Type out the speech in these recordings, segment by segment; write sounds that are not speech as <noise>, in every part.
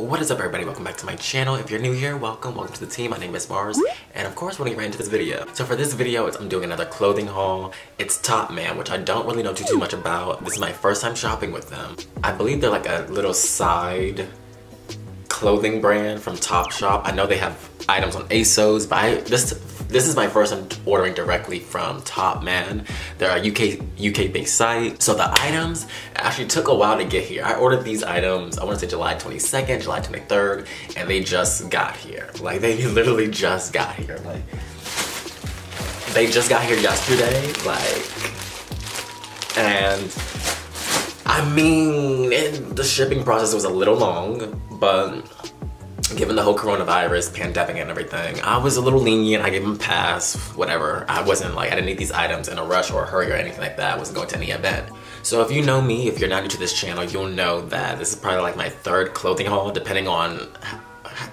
What is up everybody, welcome back to my channel. If you're new here, welcome, welcome to the team. My name is Mars, and of course we're gonna get right into this video. So for this video, I'm doing another clothing haul. It's Topman, which I don't really know too, too much about. This is my first time shopping with them. I believe they're like a little side clothing brand from Topshop. I know they have items on ASOS, but I, this this is my first time ordering directly from Topman. They're a UK UK based site. So the items actually took a while to get here. I ordered these items, I want to say July 22nd, July 23rd, and they just got here. Like they <laughs> literally just got here. Like they just got here yesterday. Like and I mean, it, the shipping process was a little long, but given the whole coronavirus pandemic and everything, I was a little lenient. I gave them a pass, whatever. I wasn't like, I didn't need these items in a rush or a hurry or anything like that. I wasn't going to any event. So if you know me, if you're not new to this channel, you'll know that this is probably like my third clothing haul, depending on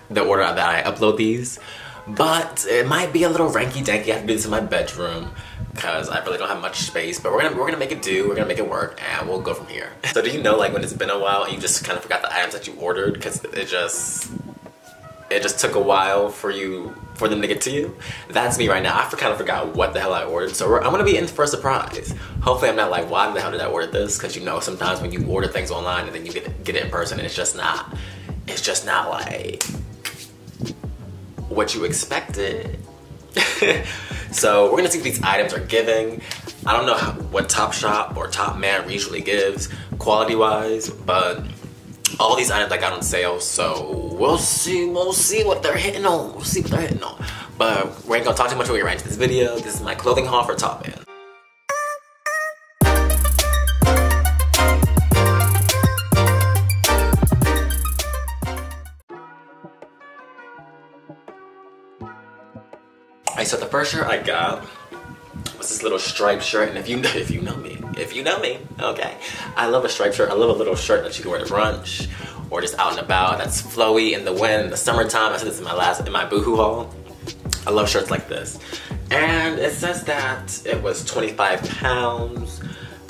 the order that I upload these. But it might be a little ranky danky. I have to do this in my bedroom because I really don't have much space. But we're gonna we're gonna make it do. We're gonna make it work, and we'll go from here. So do you know like when it's been a while and you just kind of forgot the items that you ordered because it just it just took a while for you for them to get to you. That's me right now. I kind of forgot what the hell I ordered, so I'm gonna be in for a surprise. Hopefully, I'm not like, why the hell did I order this? Because you know, sometimes when you order things online and then you get get it in person, and it's just not, it's just not like what you expected. <laughs> so we're gonna see what these items are giving. I don't know how, what Topshop or Topman usually gives quality-wise, but all these items I got on sale, so we'll see, we'll see what they're hitting on. We'll see what they're hitting on. But we ain't gonna talk too much when we get right into this video. This is my clothing haul for Topman. Alright, so the first shirt I got was this little striped shirt, and if you <laughs> if you know me, if you know me, okay, I love a striped shirt. I love a little shirt that you can wear to brunch or just out and about. That's flowy in the wind, in the summertime. I said this in my last in my boohoo haul. I love shirts like this, and it says that it was 25 pounds,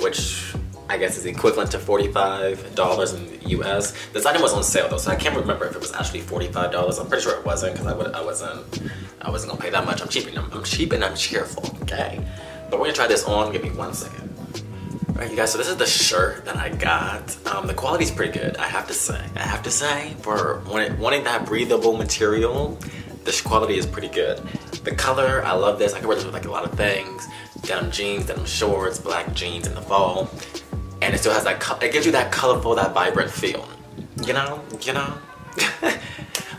which I guess is equivalent to $45 in the US. This item was on sale though, so I can't remember if it was actually $45. I'm pretty sure it wasn't because I, would, I wasn't I wasn't gonna pay that much. I'm cheap and I'm, I'm cheap and I'm cheerful, okay? But we're gonna try this on, give me one second. All right, you guys, so this is the shirt that I got. Um, the quality's pretty good, I have to say. I have to say, for wanting that breathable material, the quality is pretty good. The color, I love this. I can wear this with like a lot of things. Denim jeans, denim shorts, black jeans in the fall. And it still has that, it gives you that colorful, that vibrant feel. You know, you know? <laughs>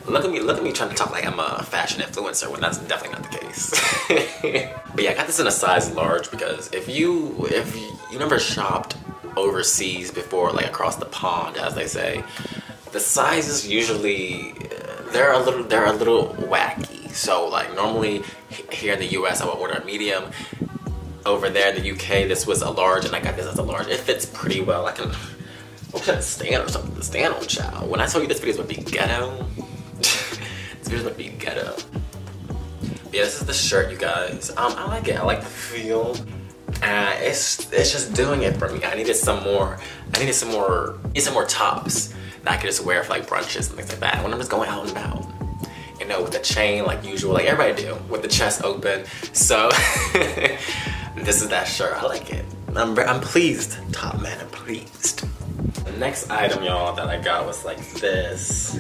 look at me, look at me trying to talk like I'm a fashion influencer when that's definitely not the case. <laughs> but yeah, I got this in a size large because if you, if you never shopped overseas before, like across the pond, as they say, the sizes usually, they're a little, they're a little wacky. So like normally here in the US, I would order a medium. Over there in the UK, this was a large and I got this as a large. It fits pretty well. I can, stand or something to stand on, child. When I told you this video would be ghetto, this video would be ghetto. But yeah, this is the shirt, you guys. Um, I like it. I like the feel. And it's it's just doing it for me. I needed some more. I needed some more. Need some more tops that I could just wear for like brunches and things like that. When I'm just going out and about, you know, with the chain like usual, like everybody do, with the chest open. So <laughs> this is that shirt. I like it. I'm I'm pleased. Topman, I'm pleased. The next item, y'all, that I got was like this.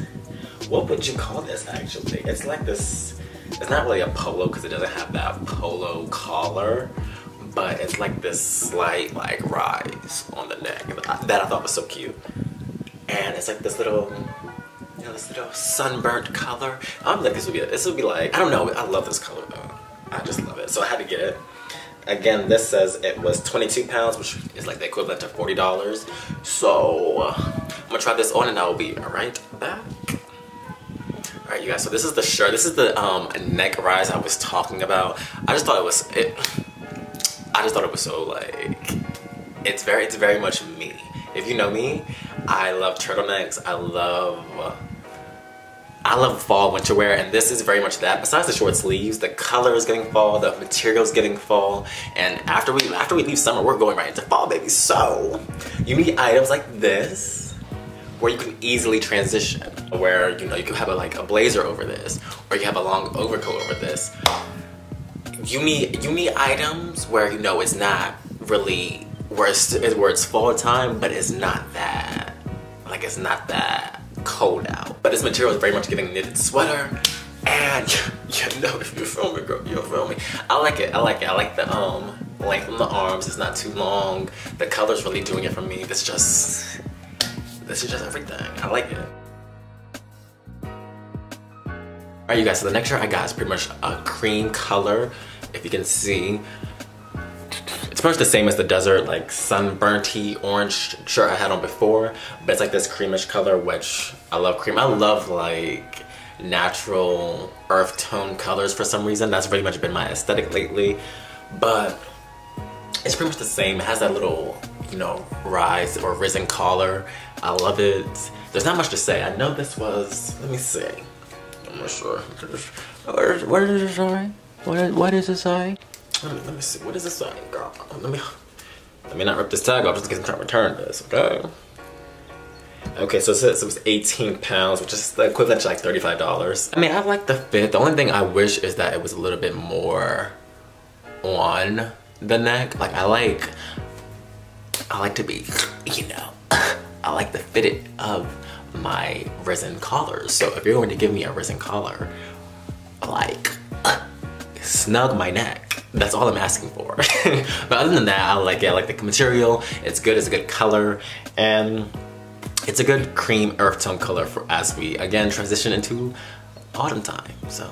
What would you call this actually? It's like this, it's not really a polo because it doesn't have that polo collar, but it's like this slight like rise on the neck that I thought was so cute. And it's like this little, you know, this little sunburnt color. I'm like, this would be, this would be like, I don't know, I love this color though. I just love it. So I had to get it. Again, this says it was 22 pounds, which is like the equivalent to $40. So I'm gonna try this on and I will be right back. All right, you guys, so this is the shirt. This is the um, neck rise I was talking about. I just thought it was, it, I just thought it was so like, it's very, it's very much me. If you know me, I love turtlenecks. I love I love fall winter wear and this is very much that. Besides the short sleeves, the color is getting fall, the material is getting fall, and after we after we leave summer, we're going right into fall, baby. So you need items like this where you can easily transition. Where, you know, you could have a, like a blazer over this, or you have a long overcoat over this. You need, you need items where, you know, it's not really, where it's, where it's fall time, but it's not that, like it's not that cold out. But this material is very much giving knitted sweater. And <laughs> you know, if you feel me, girl, you feel me. I like it. I like it. I like the um length on the arms. It's not too long. The color's really doing it for me. This just, this is just everything. I like it. Alright you guys, so the next shirt I got is pretty much a cream color. If you can see, it's pretty much the same as the desert, like sunburnty orange shirt I had on before, but it's like this creamish color, which I love cream. I love like natural earth tone colors for some reason. That's pretty much been my aesthetic lately. But it's pretty much the same. It has that little, you know, rise or risen collar. I love it. There's not much to say. I know this was, let me see. I'm not sure. What, what is it say? What, what is it say? Let me, let me see. What is it saying, girl? Let me, let me not rip this tag off just in case I'm trying to return this, okay? Okay, so it says it was 18 pounds, which is the equivalent to like $35. I mean, I like the fit. The only thing I wish is that it was a little bit more on the neck. Like I like, I like to be, you know, <laughs> I like the fitted of my resin collars. So if you're going to give me a resin collar, like snug my neck. That's all I'm asking for. <laughs> but other than that, I like it. I like the material. It's good. It's a good color. And it's a good cream earth tone color for as we again transition into autumn time. So.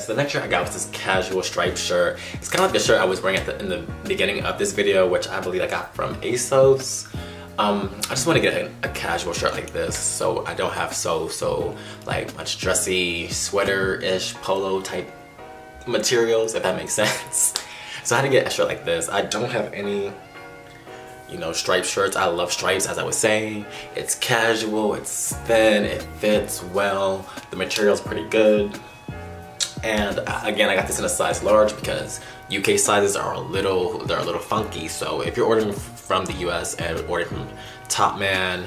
So the next shirt I got was this casual striped shirt. It's kind of like the shirt I was wearing at the, in the beginning of this video, which I believe I got from ASOS. Um, I just want to get a, a, casual shirt like this so I don't have so, so like much dressy sweater-ish polo type materials, if that makes <laughs> sense. So I had to get a shirt like this. I don't have any, you know, striped shirts. I love stripes, as I was saying. It's casual, it's thin, it fits well. The material's pretty good. And uh, again, I got this in a size large because UK sizes are a little, they're a little funky. So if you're ordering from the US and ordering from Topman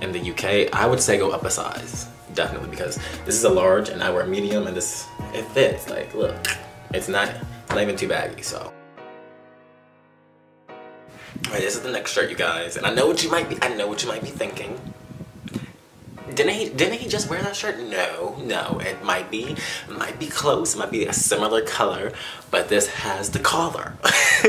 in the UK, I would say go up a size, definitely, because this is a large and I wear medium and this, it fits, like, look, it's not, not even too baggy, so. Alright, this is the next shirt, you guys, and I know what you might be, I know what you might be thinking. Didn't he didn't he just wear that shirt? No, no, it might be might be close, might be a similar color, but this has the collar. <laughs>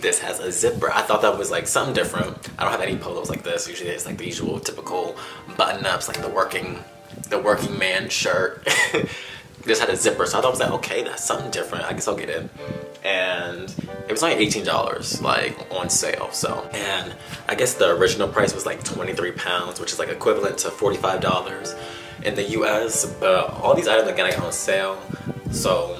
this has a zipper. I thought that was like something different. I don't have any polos like this. Usually it's like the usual typical button-ups, like the working the working man shirt. <laughs> this had a zipper, so I thought was like, okay, that's something different. I guess I'll get it. And it was only $18 like on sale so. And I guess the original price was like 23 pounds which is like equivalent to $45 in the US but uh, all these items again I got on sale so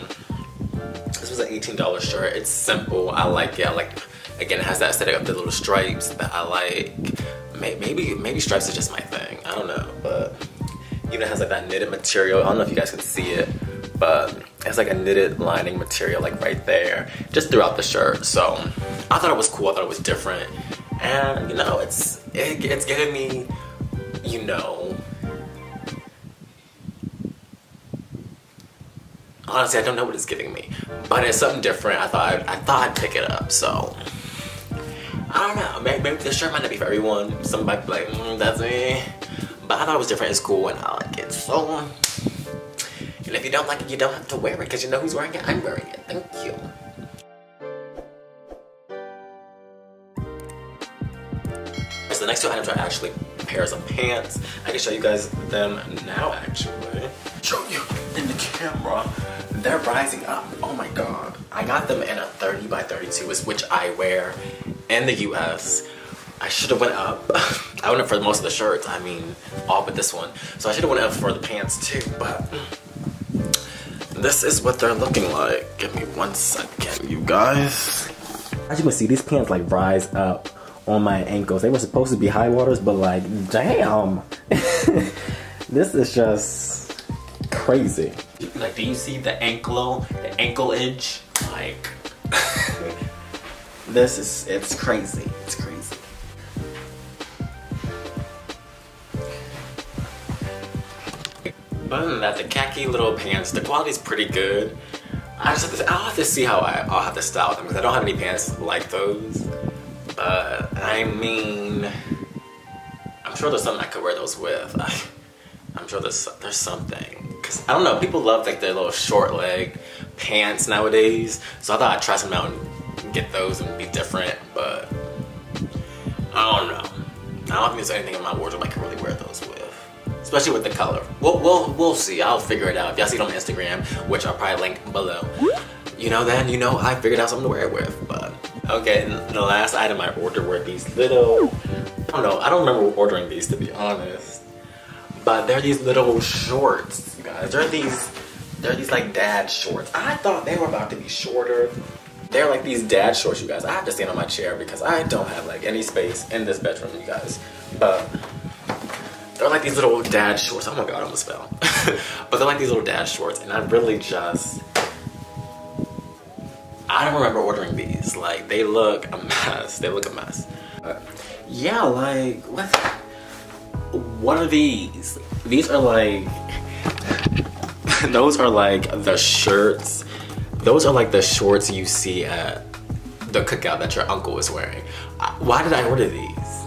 this was an $18 shirt. It's simple. I like it. I like again it has that aesthetic of the little stripes that I like. Maybe maybe stripes is just my thing. I don't know but even it has like that knitted material. I don't know if you guys can see it but it's like a knitted lining material like right there just throughout the shirt. So I thought it was cool. I thought it was different. And you know it's it, it's giving me you know honestly I don't know what it's giving me but it's something different. I thought I'd, I thought I'd pick it up so I don't know. Maybe, maybe the shirt might not be for everyone. Some might be like mm, that's me. But I thought it was different. It's cool and I like it. So and if you don't like it, you don't have to wear it because you know who's wearing it? I'm wearing it. Thank you. So the next two items are actually pairs of pants. I can show you guys them now actually. Show you in the camera. They're rising up. Oh my god. I got them in a 30 by 32 which I wear in the US. I should have went up. <laughs> I went up for most of the shirts. I mean, all but this one. So I should have went up for the pants too, but this is what they're looking like. Give me one second, you guys. As you can see, these pants like rise up on my ankles. They were supposed to be high waters, but like, damn. <laughs> this is just crazy. Like, do you see the ankle, the ankle edge? Like, <laughs> This is, it's crazy. It's crazy. Other than that, the khaki little pants, the quality's pretty good. I just have to, I'll have to see how I, I'll have to style them because I don't have any pants like those. But I mean, I'm sure there's something I could wear those with. <laughs> I, am sure there's there's something because I don't know. People love like their little short leg pants nowadays, so I thought I'd try some out and get those and be different. But I don't know. I don't think there's anything in my wardrobe I can really wear those with especially with the color. We'll, we'll, we'll see. I'll figure it out. If y'all see it on Instagram, which I'll probably link below, you know, then you know I figured out something to wear it with. But okay, the last item I ordered were these little, I don't know, I don't remember ordering these to be honest. But they're these little shorts, you guys. They're these, they're these like dad shorts. I thought they were about to be shorter. They're like these dad shorts, you guys. I have to stand on my chair because I don't have like any space in this bedroom, you guys. But they're like these little dad shorts. Oh my god, I almost fell. <laughs> but they're like these little dad shorts, and I really just I don't remember ordering these. Like they look a mess. They look a mess. yeah, like what? What are these? These are like <laughs> those are like the shirts. Those are like the shorts you see at the cookout that your uncle was wearing. Why did I order these?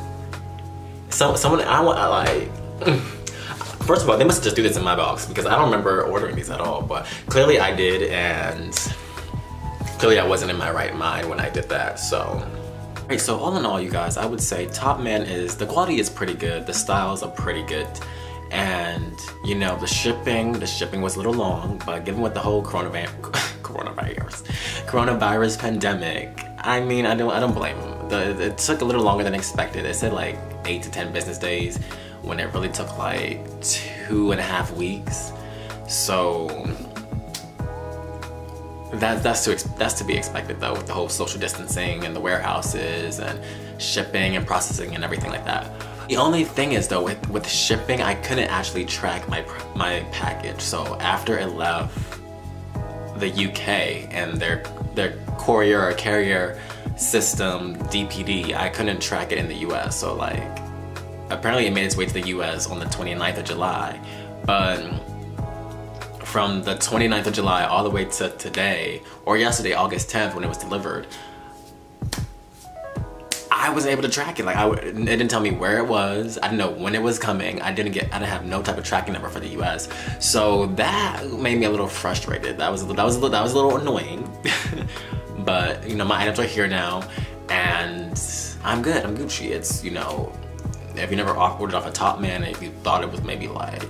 So someone I want like <sighs> First of all, they must just do this in my box because I don't remember ordering these at all, but clearly I did and clearly I wasn't in my right mind when I did that, so. Alright, so all in all, you guys, I would say Topman is, the quality is pretty good, the styles are pretty good, and you know, the shipping, the shipping was a little long, but given with the whole coronavirus, <laughs> coronavirus, coronavirus pandemic, I mean, I don't, I don't blame them. The, it took a little longer than expected. It said like eight to 10 business days when it really took like two and a half weeks. So that, that's to that's to be expected though with the whole social distancing and the warehouses and shipping and processing and everything like that. The only thing is though with, with shipping I couldn't actually track my my package so after it left the UK and their their courier or carrier system DPD I couldn't track it in the US so like apparently it made its way to the US on the 29th of July, but from the 29th of July all the way to today, or yesterday, August 10th when it was delivered, I wasn't able to track it. Like I, it didn't tell me where it was. I didn't know when it was coming. I didn't get, I didn't have no type of tracking number for the U.S. So that made me a little frustrated. That was, that was, that was a little annoying. <laughs> but you know, my items are here now, and I'm good. I'm Gucci. It's you know, if you never ordered off a Topman, if you thought it was maybe like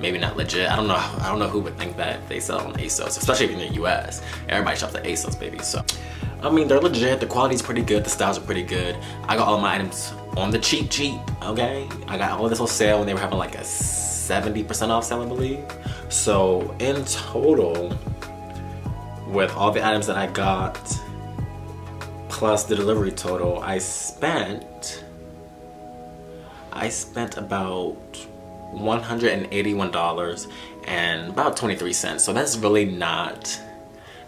maybe not legit. I don't know. I don't know who would think that they sell on ASOS, especially in the US. Everybody shops at ASOS, baby. So, I mean, they're legit. The quality's pretty good. The styles are pretty good. I got all my items on the cheap, cheap. Okay, I got all of this on sale and they were having like a 70% off sale, I believe. So, in total, with all the items that I got plus the delivery total, I spent I spent about $181 and about 23 cents. So that's really not,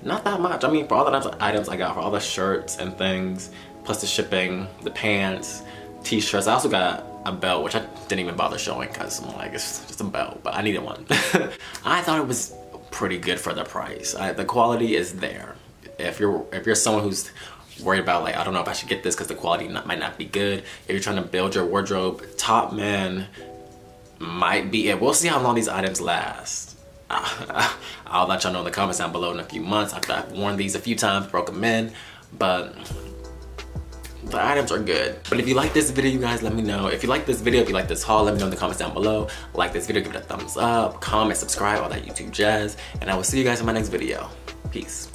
not that much. I mean, for all the items I got, for all the shirts and things, plus the shipping, the pants, t-shirts. I also got a belt, which I didn't even bother showing because I'm like, it's just a belt, but I needed one. <laughs> I thought it was pretty good for the price. I, the quality is there. If you're if you're someone who's worried about like I don't know if I should get this because the quality not, might not be good. If you're trying to build your wardrobe, Top Topman might be it. We'll see how long these items last. <laughs> I'll let y'all know in the comments down below in a few months. I've worn these a few times, broke them in, but the items are good. But if you like this video, you guys, let me know. If you like this video, if you like this haul, let me know in the comments down below. Like this video, give it a thumbs up, comment, subscribe, all that YouTube jazz. And I will see you guys in my next video. Peace.